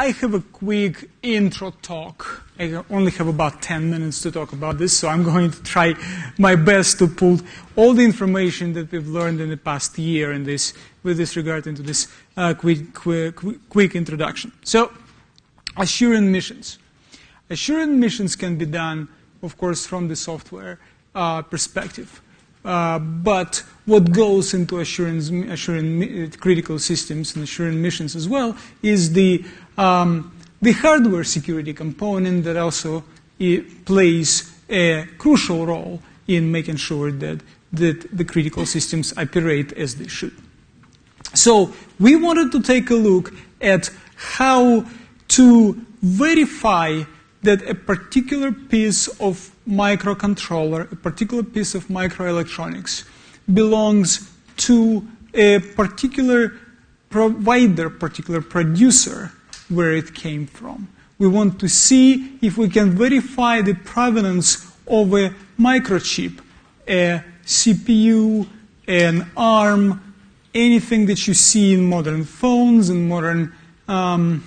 I have a quick intro talk. I only have about 10 minutes to talk about this, so I'm going to try my best to pull all the information that we've learned in the past year in this, with this regard into this uh, quick, quick, quick introduction. So, assurance missions. Assurance missions can be done, of course, from the software uh, perspective. Uh, but what goes into assurance, assurance critical systems and assurance missions as well is the um, the hardware security component that also plays a crucial role in making sure that, that the critical systems operate as they should. So we wanted to take a look at how to verify that a particular piece of microcontroller, a particular piece of microelectronics belongs to a particular provider, particular producer where it came from. We want to see if we can verify the provenance of a microchip, a CPU, an ARM, anything that you see in modern phones and modern um,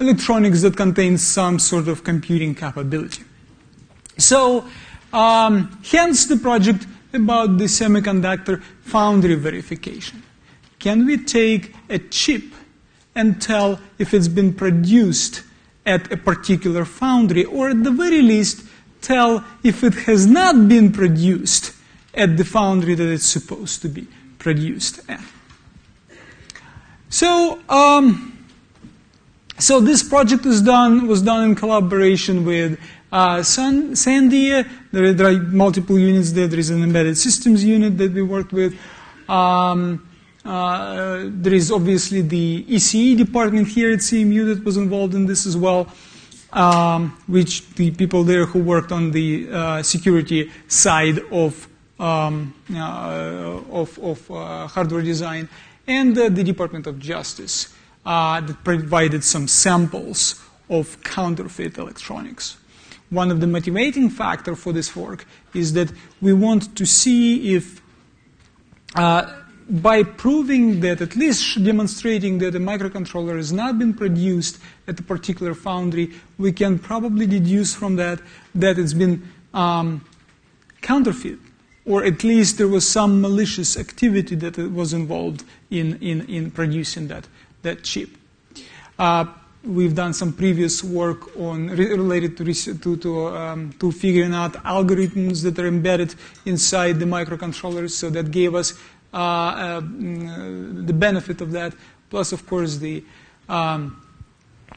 electronics that contains some sort of computing capability. So, um, hence the project about the semiconductor foundry verification. Can we take a chip and tell if it's been produced at a particular foundry, or at the very least, tell if it has not been produced at the foundry that it's supposed to be produced at. So, um, so this project was done was done in collaboration with uh, Sandia. There, there, are multiple units there. There is an embedded systems unit that we worked with. Um, there is obviously the ECE department here at CMU that was involved in this as well, um, which the people there who worked on the uh, security side of um, uh, of, of uh, hardware design, and the Department of Justice uh, that provided some samples of counterfeit electronics. One of the motivating factors for this work is that we want to see if uh, by proving that, at least demonstrating that a microcontroller has not been produced at a particular foundry, we can probably deduce from that that it's been um, counterfeit, or at least there was some malicious activity that was involved in, in, in producing that, that chip. Uh, we've done some previous work on related to to to, um, to figuring out algorithms that are embedded inside the microcontrollers. So that gave us the benefit of that, plus, of course, the um,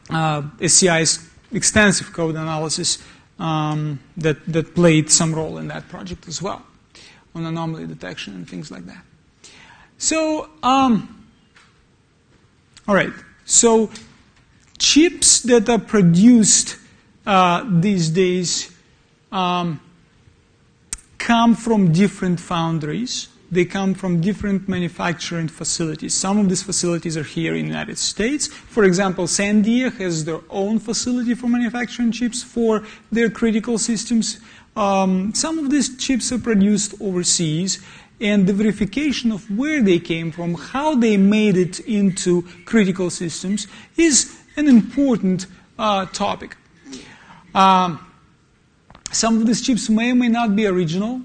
uh, SEI's extensive code analysis um, that, that played some role in that project as well, on anomaly detection and things like that. So, um, all right. So, chips that are produced uh, these days um, come from different foundries they come from different manufacturing facilities. Some of these facilities are here in the United States. For example, Sandia has their own facility for manufacturing chips for their critical systems. Um, some of these chips are produced overseas, and the verification of where they came from, how they made it into critical systems, is an important uh, topic. Um, some of these chips may or may not be original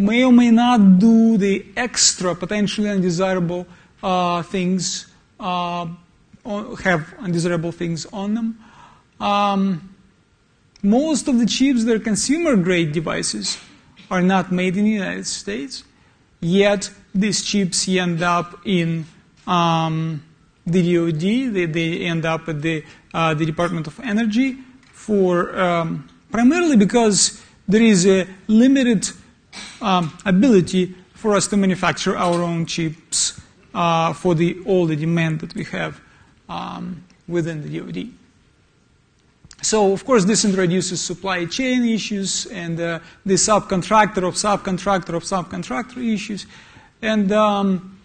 may or may not do the extra potentially undesirable uh, things, uh, have undesirable things on them. Um, most of the chips that are consumer grade devices are not made in the United States, yet these chips end up in um, the DoD, they, they, end up at the, uh, the Department of Energy for um, primarily because there is a limited um, ability for us to manufacture our own chips uh, for the, all the demand that we have um, within the DoD. So, of course, this introduces supply chain issues and uh, the subcontractor of subcontractor of subcontractor issues. And um,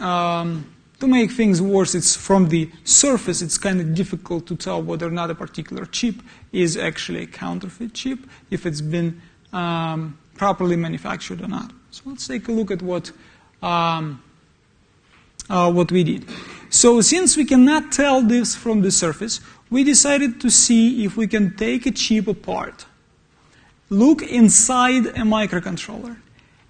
um, to make things worse, it's from the surface, it's kind of difficult to tell whether or not a particular chip is actually a counterfeit chip if it's been um, properly manufactured or not. So let's take a look at what um, uh, what we did. So since we cannot tell this from the surface, we decided to see if we can take a chip apart, look inside a microcontroller,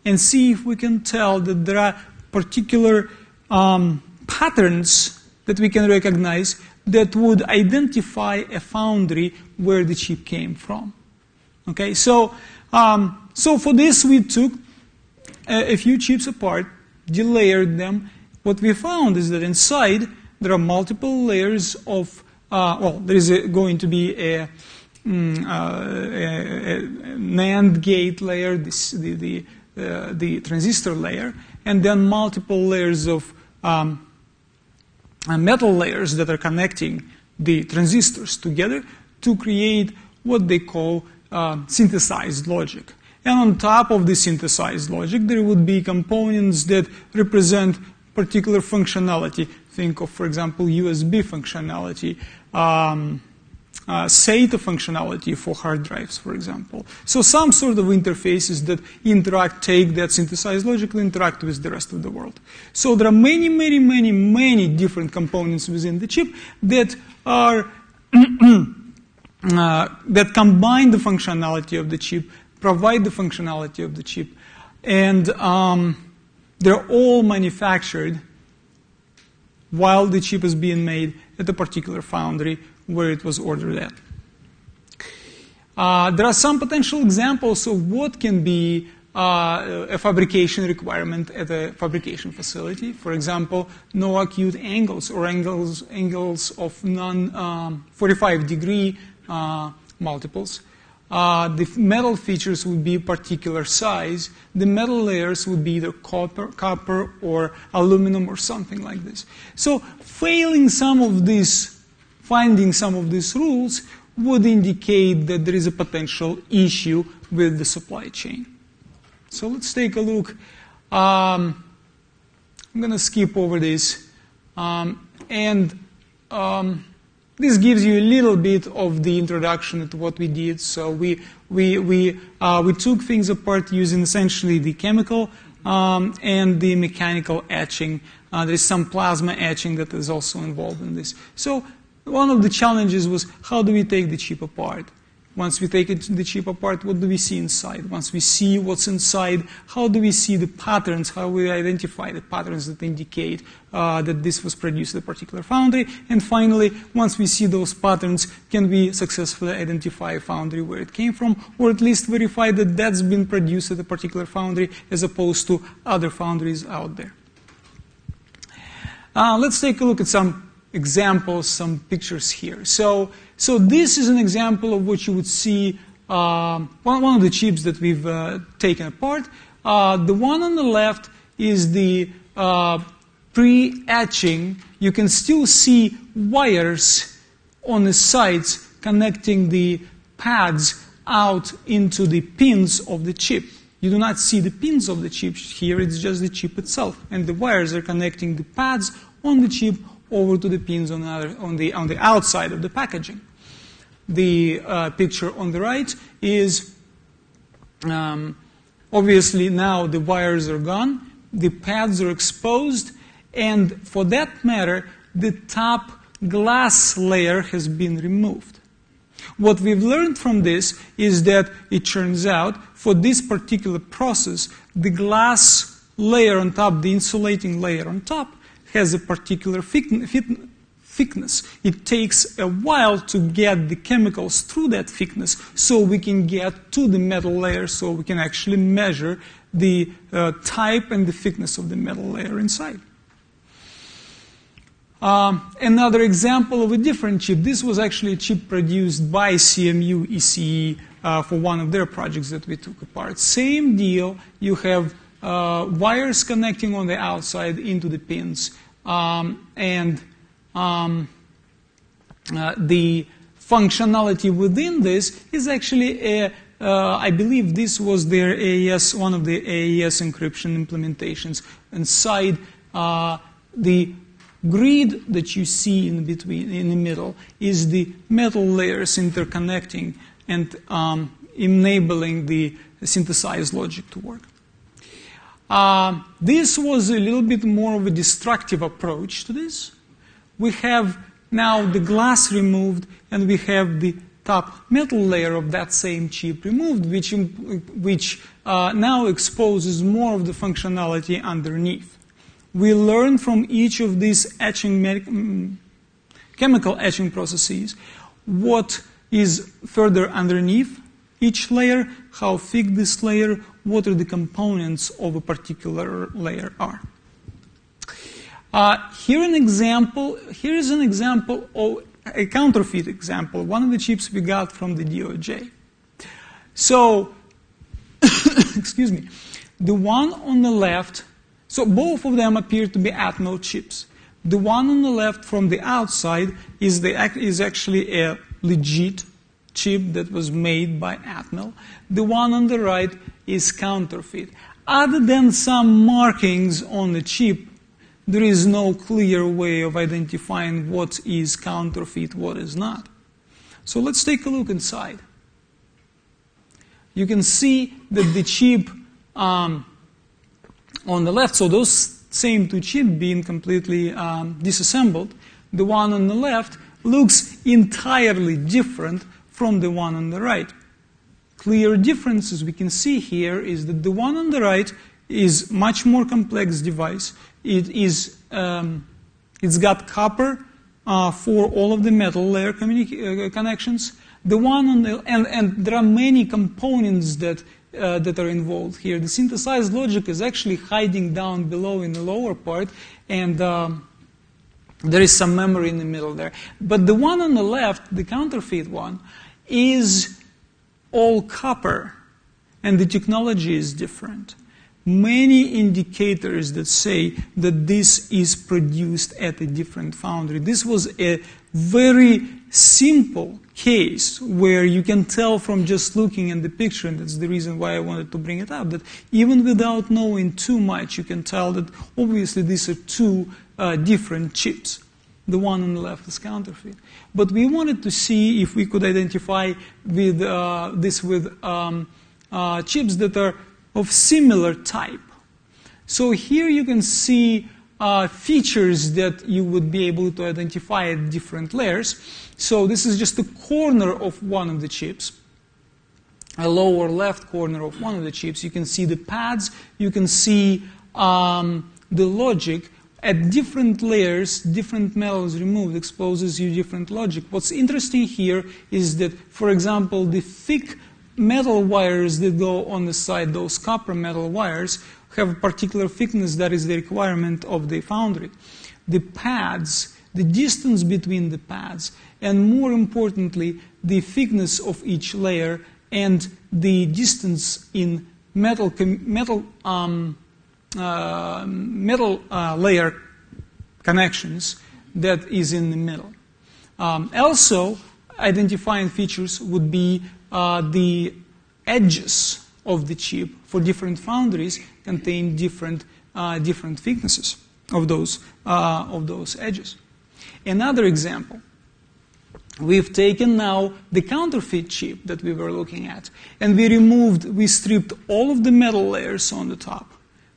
and see if we can tell that there are particular um, patterns that we can recognize that would identify a foundry where the chip came from. Okay, so um, so for this we took a, a few chips apart, delayered them. What we found is that inside there are multiple layers of uh, well, there is a, going to be a, mm, uh, a, a, NAND gate layer, this, the the, uh, the transistor layer, and then multiple layers of um, uh, metal layers that are connecting the transistors together to create what they call uh, synthesized logic. And on top of the synthesized logic, there would be components that represent particular functionality. Think of, for example, USB functionality. Um, uh, SATA functionality for hard drives, for example. So some sort of interfaces that interact, take that synthesized logic, and interact with the rest of the world. So there are many, many, many, many different components within the chip that are uh, that combine the functionality of the chip, provide the functionality of the chip, and um, they're all manufactured while the chip is being made at the particular foundry where it was ordered at. Uh, there are some potential examples of what can be uh, a fabrication requirement at a fabrication facility. For example, no acute angles or angles, angles of non um, 45 degree uh, multiples. Uh, the metal features would be a particular size. The metal layers would be either copper, copper or aluminum or something like this. So, failing some of these finding some of these rules would indicate that there is a potential issue with the supply chain. So let's take a look. Um, I'm going to skip over this. Um, and um, this gives you a little bit of the introduction to what we did. So we, we, we, uh, we took things apart using essentially the chemical um, and the mechanical etching. Uh, there is some plasma etching that is also involved in this. So one of the challenges was how do we take the chip apart? Once we take it, the chip apart, what do we see inside? Once we see what's inside, how do we see the patterns? How we identify the patterns that indicate uh, that this was produced at a particular foundry? And finally, once we see those patterns, can we successfully identify a foundry where it came from, or at least verify that that's been produced at a particular foundry as opposed to other foundries out there? Uh, let's take a look at some examples, some pictures here. So, so this is an example of what you would see, uh, one, one of the chips that we've uh, taken apart. Uh, the one on the left is the uh, pre-etching. You can still see wires on the sides connecting the pads out into the pins of the chip. You do not see the pins of the chip here, it's just the chip itself. And the wires are connecting the pads on the chip over to the pins on the, other, on the, on the outside of the packaging. The uh, picture on the right is um, obviously now the wires are gone, the pads are exposed, and for that matter, the top glass layer has been removed. What we've learned from this is that it turns out for this particular process, the glass layer on top, the insulating layer on top, has a particular thickness. It takes a while to get the chemicals through that thickness so we can get to the metal layer so we can actually measure the uh, type and the thickness of the metal layer inside. Um, another example of a different chip. This was actually a chip produced by CMU ECE uh, for one of their projects that we took apart. Same deal. You have uh, wires connecting on the outside into the pins. Um, and um, uh, the functionality within this is actually a uh, I believe this was their AES, one of the AES encryption implementations. Inside uh, the grid that you see in between, in the middle, is the metal layers interconnecting and um, enabling the synthesized logic to work. Uh, this was a little bit more of a destructive approach to this. We have now the glass removed and we have the top metal layer of that same chip removed, which, which uh, now exposes more of the functionality underneath. We learn from each of these etching mm, chemical etching processes what is further underneath each layer, how thick this layer, what are the components of a particular layer are. Uh, here an example. Here is an example of a counterfeit example. One of the chips we got from the DOJ. So, excuse me, the one on the left. So both of them appear to be Atmel chips. The one on the left from the outside is, the, is actually a legit chip that was made by Atmel. The one on the right is counterfeit. Other than some markings on the chip, there is no clear way of identifying what is counterfeit, what is not. So let's take a look inside. You can see that the chip um, on the left, so those same two chips being completely um, disassembled, the one on the left looks entirely different from the one on the right. Clear differences we can see here is that the one on the right is much more complex device. It is, um, it's got copper uh, for all of the metal layer uh, connections. The one on the, and, and there are many components that, uh, that are involved here. The synthesized logic is actually hiding down below in the lower part, and um, there is some memory in the middle there. But the one on the left, the counterfeit one, is all copper, and the technology is different. Many indicators that say that this is produced at a different foundry. This was a very simple case where you can tell from just looking at the picture, and that's the reason why I wanted to bring it up, that even without knowing too much, you can tell that obviously these are two uh, different chips. The one on the left is counterfeit. But we wanted to see if we could identify with, uh, this with um, uh, chips that are of similar type. So here you can see uh, features that you would be able to identify at different layers. So this is just the corner of one of the chips, a lower left corner of one of the chips. You can see the pads, you can see um, the logic, at different layers, different metals removed exposes you different logic. What's interesting here is that, for example, the thick metal wires that go on the side, those copper metal wires, have a particular thickness that is the requirement of the foundry. The pads, the distance between the pads, and more importantly, the thickness of each layer and the distance in metal, metal um, uh, middle uh, layer connections that is in the middle. Um, also, identifying features would be uh, the edges of the chip for different foundries contain different, uh, different thicknesses of those, uh, of those edges. Another example we've taken now the counterfeit chip that we were looking at and we removed we stripped all of the metal layers on the top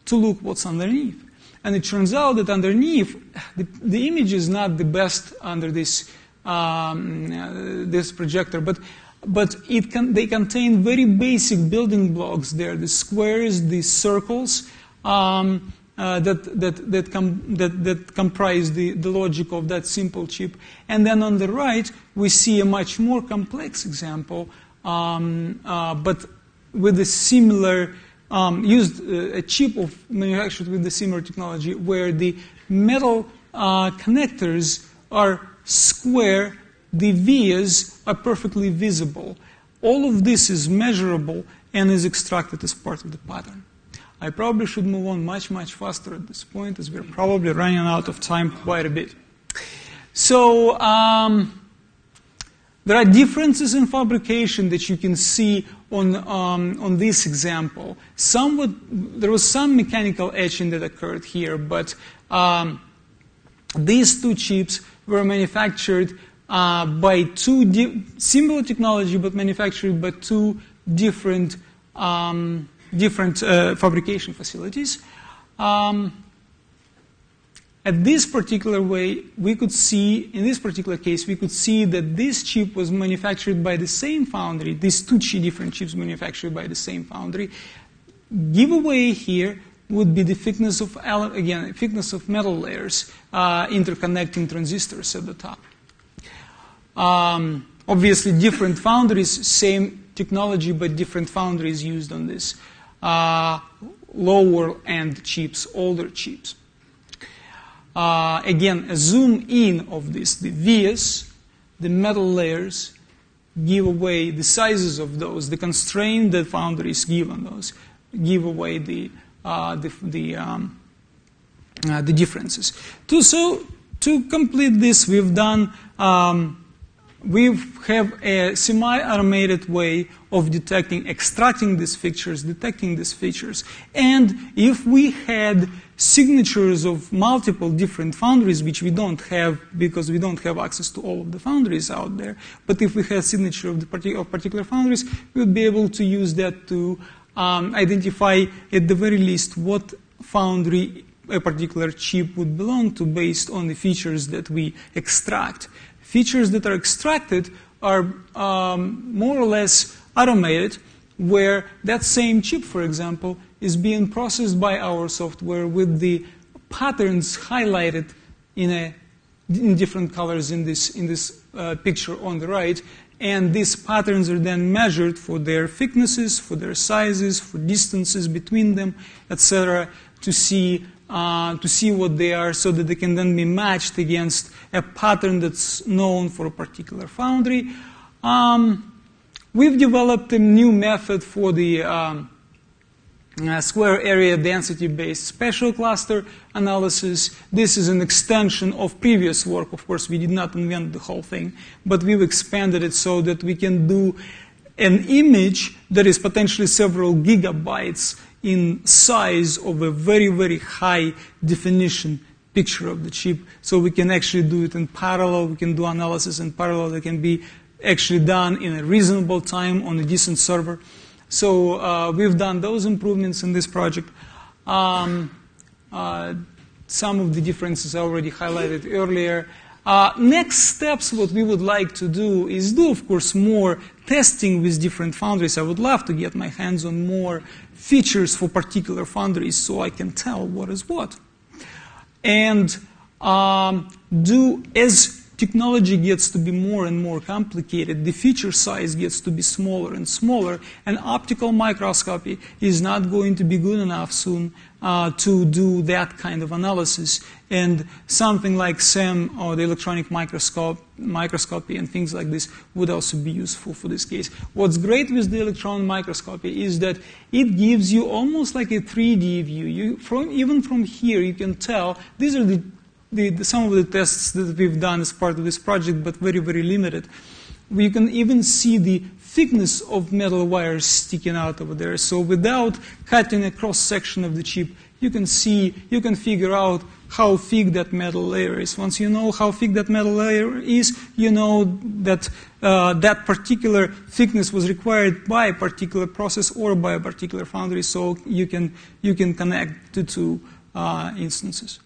to look what's underneath. And it turns out that underneath, the, the image is not the best under this, um, uh, this projector, but, but it can, they contain very basic building blocks there the squares, the circles. Um, uh, that, that, that, com- that, that comprise the, the logic of that simple chip. And then on the right, we see a much more complex example, um, uh, but with a similar um, used uh, a chip of manufactured with the similar technology where the metal uh, connectors are square, the vias are perfectly visible. All of this is measurable and is extracted as part of the pattern. I probably should move on much, much faster at this point as we're probably running out of time quite a bit. So, um, there are differences in fabrication that you can see on, um, on this example. Somewhat, there was some mechanical etching that occurred here, but um, these two chips were manufactured uh, by two similar technology, but manufactured by two different um, different uh, fabrication facilities. Um, at this particular way, we could see, in this particular case, we could see that this chip was manufactured by the same foundry, these two different chips manufactured by the same foundry. Giveaway here would be the thickness of, again, thickness of metal layers uh, interconnecting transistors at the top. Um, obviously, different foundries, same technology, but different foundries used on this. Uh, lower end chips, older chips. Uh, again, a zoom in of this, the vias, the metal layers, give away the sizes of those, the constraint that foundries give on those, give away the, uh, the, the, um, uh, the differences. To, so, to complete this, we've done um, we have a semi-automated way of detecting, extracting these features, detecting these features. And if we had signatures of multiple different foundries, which we don't have because we don't have access to all of the foundries out there, but if we had signature of, the of particular foundries, we would be able to use that to um, identify at the very least what foundry a particular chip would belong to based on the features that we extract features that are extracted are um, more or less automated, where that same chip, for example, is being processed by our software with the patterns highlighted in, a, in different colors in this, in this uh, picture on the right. And these patterns are then measured for their thicknesses, for their sizes, for distances between them, etc., to see uh, to see what they are so that they can then be matched against a pattern that's known for a particular foundry. Um, we've developed a new method for the um, uh, square area density based spatial cluster analysis. This is an extension of previous work. Of course, we did not invent the whole thing, but we've expanded it so that we can do an image that is potentially several gigabytes in size of a very, very high definition picture of the chip. So we can actually do it in parallel. We can do analysis in parallel that can be actually done in a reasonable time on a decent server. So uh, we've done those improvements in this project. Um, uh, some of the differences I already highlighted earlier. Uh, next steps, what we would like to do is do, of course, more testing with different foundries. I would love to get my hands on more features for particular foundries so I can tell what is what. And um, do as technology gets to be more and more complicated, the feature size gets to be smaller and smaller, and optical microscopy is not going to be good enough soon uh, to do that kind of analysis. And something like SEM or the electronic microscope, microscopy and things like this would also be useful for this case. What's great with the electron microscopy is that it gives you almost like a 3D view. You, from, even from here, you can tell these are the, the, the, some of the tests that we've done as part of this project, but very, very limited. We can even see the thickness of metal wires sticking out over there. So without cutting a cross section of the chip, you can see, you can figure out how thick that metal layer is. Once you know how thick that metal layer is, you know that uh, that particular thickness was required by a particular process or by a particular foundry, so you can, you can connect the two uh, instances.